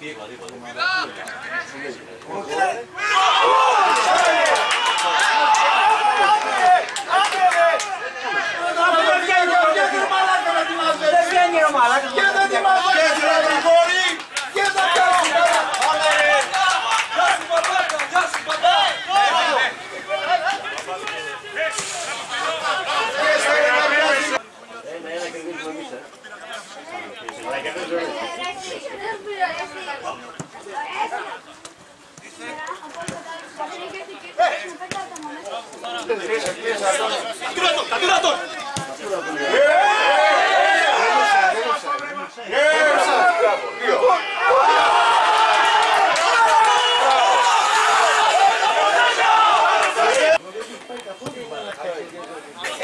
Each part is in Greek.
Diego, Diego. Thank you. Κατούρα τον! Κατούρα τον!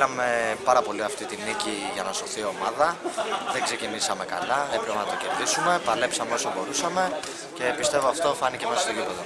θέλαμε πάρα πολύ αυτή τη νίκη για να σωθεί η ομάδα. Δεν ξεκινήσαμε καλά, έπρεπε να το κερδίσουμε. Παλέψαμε όσο μπορούσαμε και πιστεύω αυτό φάνηκε μέσα στο γήπεδο.